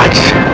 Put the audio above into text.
Watch.